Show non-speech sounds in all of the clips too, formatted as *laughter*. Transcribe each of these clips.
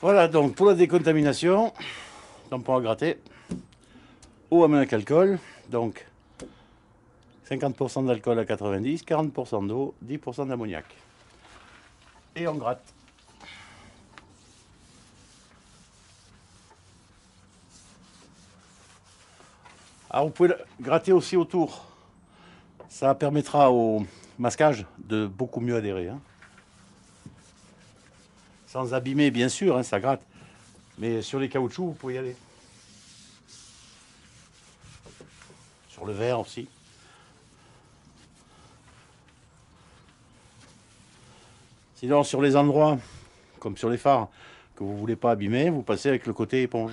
Voilà, donc pour la décontamination, tampon à gratter, eau ammoniac alcool, donc 50% d'alcool à 90, 40% d'eau, 10% d'ammoniac. Et on gratte. Alors vous pouvez gratter aussi autour. Ça permettra au masquage de beaucoup mieux adhérer. hein. Sans abîmer, bien sûr, hein, ça gratte. Mais sur les caoutchoucs, vous pouvez y aller. Sur le verre aussi. Sinon, sur les endroits, comme sur les phares, que vous ne voulez pas abîmer, vous passez avec le côté éponge.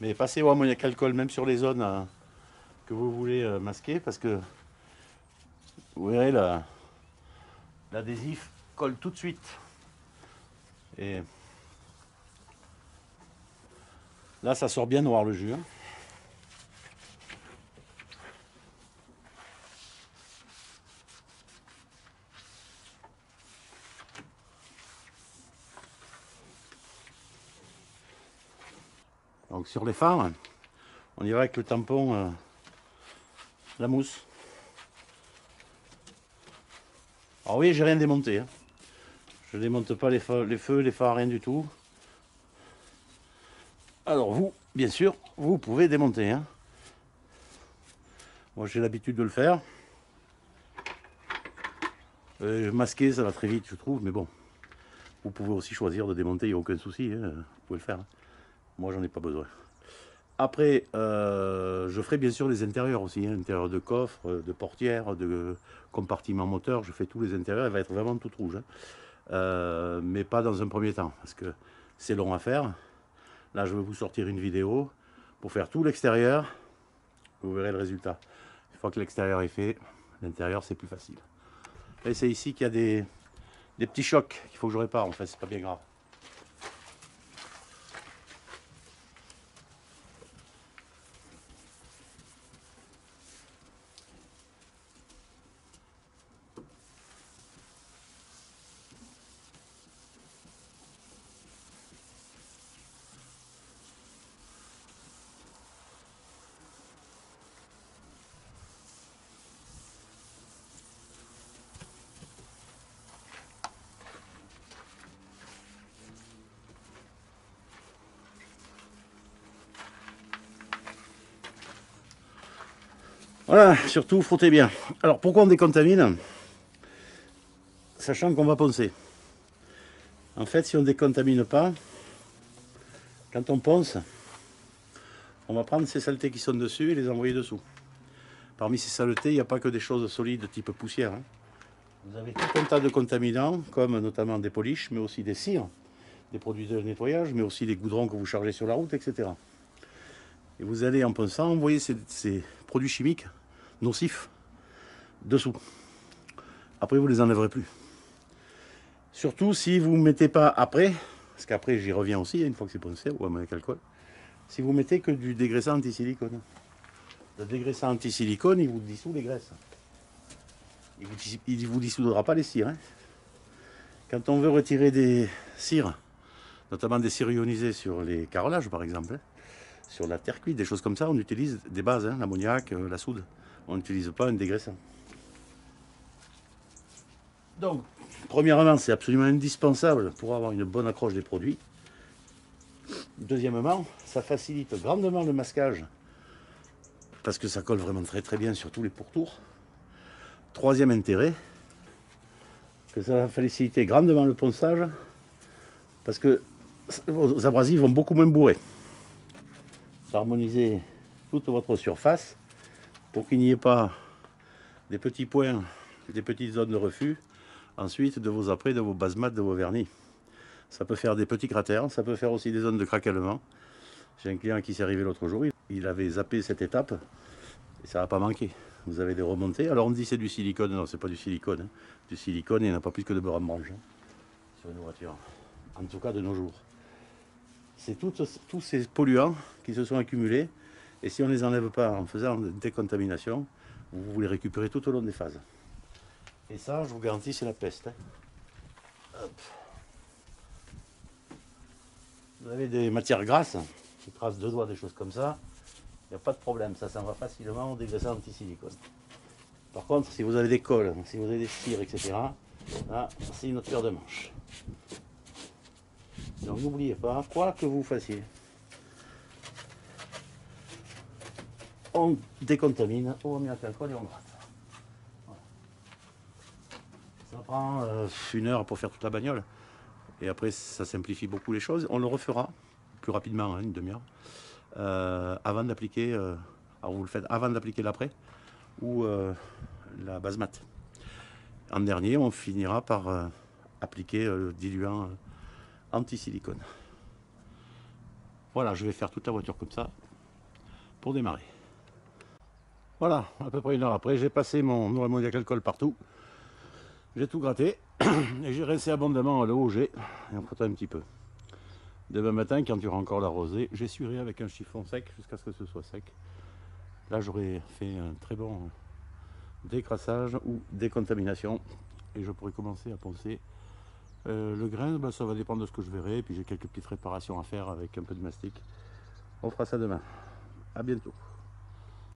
Mais passez au ammoniac alcool, même sur les zones euh, que vous voulez euh, masquer, parce que vous verrez, la- l'adhésif colle tout de suite. Et là, ça sort bien noir le jus. hein. Donc sur les phares, on y va avec le tampon, euh, la mousse. Alors oui, j'ai rien démonté. hein. Je démonte pas les feux, les phares, rien du tout. Alors vous, bien sûr, vous pouvez démonter. hein. Moi j'ai l'habitude de le faire. Euh, masquer, ça va très vite, je trouve, mais bon. Vous pouvez aussi choisir de démonter, il n'y a aucun souci, hein, vous pouvez le faire. hein. Moi, j'en ai pas besoin. Après, euh, je ferai bien sûr les intérieurs aussi, hein, intérieur de coffre, euh, de portière, de compartiment moteur. Je fais tous les intérieurs. Elle va être vraiment toute rouge. Euh, mais pas dans un premier temps parce que c'est long à faire. Là, je vais vous sortir une vidéo pour faire tout l'extérieur. Vous verrez le résultat. Une fois que l'extérieur est fait, l'intérieur c'est plus facile. Et c'est ici qu'il y a des, des petits chocs qu'il faut que je répare. En fait, c'est pas bien grave. Voilà, surtout frottez bien. Alors pourquoi on décontamine? Sachant qu'on va poncer. En fait, si on ne décontamine pas, quand on ponce, on va prendre ces saletés qui sont dessus et les envoyer dessous. Parmi ces saletés, il n'y a pas que des choses solides type poussière. hein. Vous avez tout un tas de contaminants, comme notamment des poliches, mais aussi des cires, des produits de nettoyage, mais aussi des goudrons que vous chargez sur la route, etc. Et vous allez en ponçant envoyer ces produits chimiques nocifs dessous. Après, vous les enlèverez plus. Surtout si vous ne mettez pas après, parce qu'après j'y reviens aussi, une fois que c'est poncé, ou avec alcool, si vous mettez que du dégraissant anti-silicone. Le dégraissant anti-silicone, il vous dissout les graisses. Il il vous dissoudra pas les cires. hein. Quand on veut retirer des cires, notamment des cires ionisées sur les carrelages par exemple, hein, sur la terre cuite, des choses comme ça, on utilise des bases, hein, l'ammoniac, euh, la soude. On n'utilise pas un dégraissant. Donc, premièrement, c'est absolument indispensable pour avoir une bonne accroche des produits. Deuxièmement, ça facilite grandement le masquage parce que ça colle vraiment très très bien sur tous les pourtours. Troisième intérêt, que ça va faciliter grandement le ponçage parce que vos abrasifs vont beaucoup moins bourrer. Harmoniser toute votre surface pour qu'il n'y ait pas des petits points, des petites zones de refus, ensuite de vos apprêts, de vos bases mat, de vos vernis. Ça peut faire des petits cratères, ça peut faire aussi des zones de craquellement. J'ai un client qui s'est arrivé l'autre jour, il- avait zappé cette étape et ça n'a pas manqué. Vous avez des remontées. Alors on dit c'est du silicone, non, c'est pas du silicone. hein. Du silicone, il n'y en a pas plus que de beurre en branche hein, sur une voiture. En tout cas de nos jours. C'est tous ces polluants qui se sont accumulés et si on ne les enlève pas en faisant une décontamination, vous, les récupérez tout au long des phases. Et ça, je vous garantis, c'est la peste. hein. Vous avez des matières grasses, des traces de doigts, des choses comme ça, il n'y a pas de problème, ça s'en va facilement au dégraissant anti-silicone. Par contre, si vous avez des cols, si vous avez des cires, etc., là, c'est une autre paire de manches. Donc n'oubliez pas, quoi que vous fassiez, on décontamine, on met un alcool et on gratte. Ça prend euh, une heure pour faire toute la bagnole. Et après, ça simplifie beaucoup les choses. On le refera plus rapidement, hein, une demi-heure, euh, avant d'appliquer. euh, alors vous le faites avant d'appliquer l'après ou la base mat. En dernier, on finira par appliquer le diluant anti-silicone. Voilà, je vais faire toute la voiture comme ça pour démarrer. Voilà, à peu près une heure après, j'ai passé mon mon ammoniac alcool partout. J'ai tout gratté *clears throat* et j'ai rincé abondamment le OG et on frottait un petit peu. Demain matin, quand il y aura encore la rosée, j'essuierai avec un chiffon sec jusqu'à ce que ce soit sec. Là, j'aurai fait un très bon décrassage ou décontamination et je pourrai commencer à poncer. Euh, le grain, ben, ça va dépendre de ce que je verrai. Puis j'ai quelques petites réparations à faire avec un peu de mastic. On fera ça demain. À bientôt.